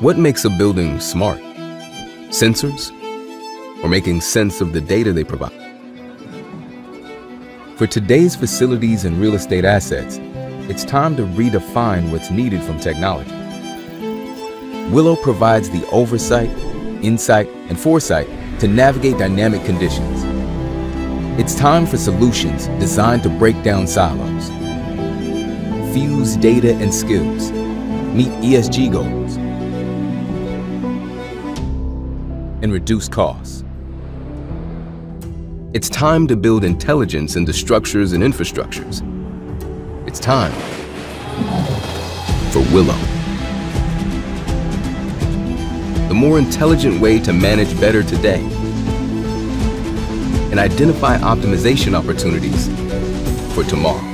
What makes a building smart? Sensors? Or making sense of the data they provide? For today's facilities and real estate assets, it's time to redefine what's needed from technology. Willow provides the oversight, insight, and foresight to navigate dynamic conditions. It's time for solutions designed to break down silos, fuse data and skills, meet ESG goals, and reduce costs. It's time to build intelligence into structures and infrastructures. It's time for Willow. The more intelligent way to manage better today and identify optimization opportunities for tomorrow.